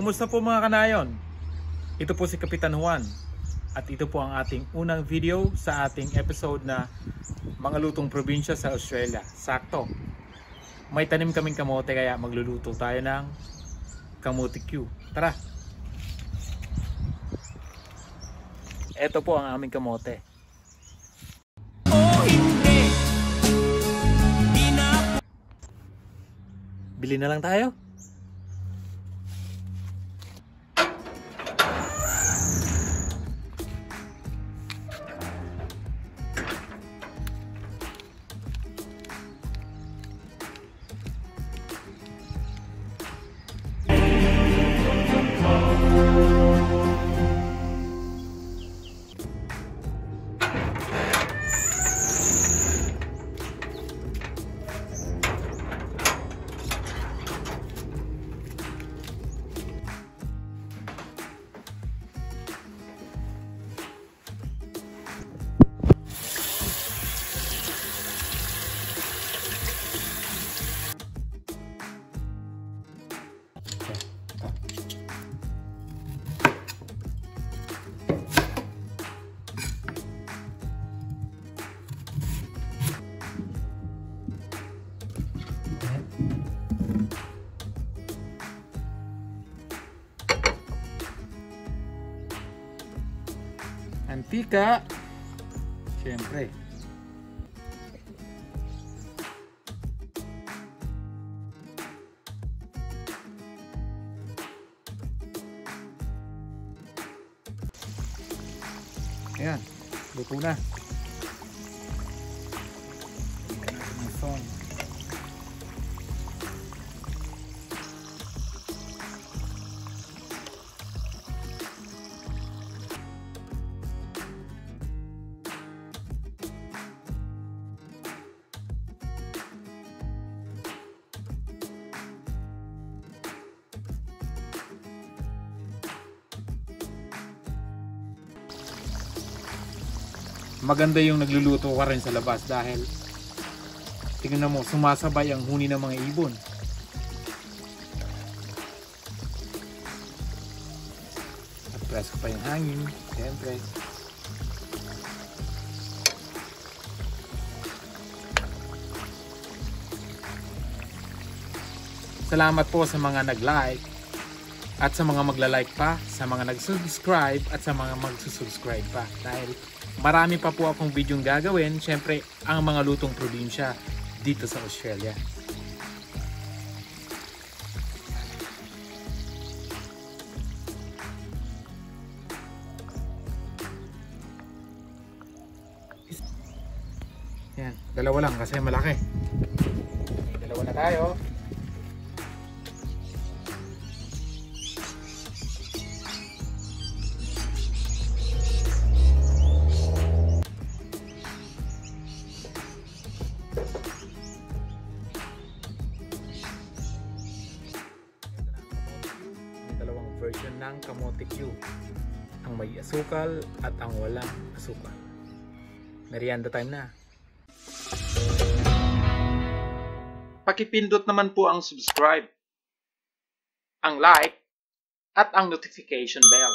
Kumusta po mga kanayon? Ito po si Kapitan Juan at ito po ang ating unang video sa ating episode na mga lutong probinsya sa Australia. Sakto. May tanim kaming kamote kaya magluluto tayo ng kamote Q. Tara! Ito po ang aming kamote. Bili na lang tayo. Antika. Siyempre. Ayan, luto na. Tingnan natin yung song. Maganda yung nagluluto ka rin sa labas dahil tingnan mo sumasabay ang huni ng mga ibon. At presko pa yung hangin siyempre salamat po sa mga nag-like at sa mga magla-like pa, sa mga nag-subscribe at sa mga magsusubscribe pa. Dahil marami pa po akong videong gagawin syempre ang mga lutong probinsya dito sa Australia. Yan, dalawa lang kasi malaki. Dalawa na tayo version ng Kamote Q. Ang may asukal at ang walang asukal. Merienda time na. Pakipindot naman po ang subscribe, ang like, at ang notification bell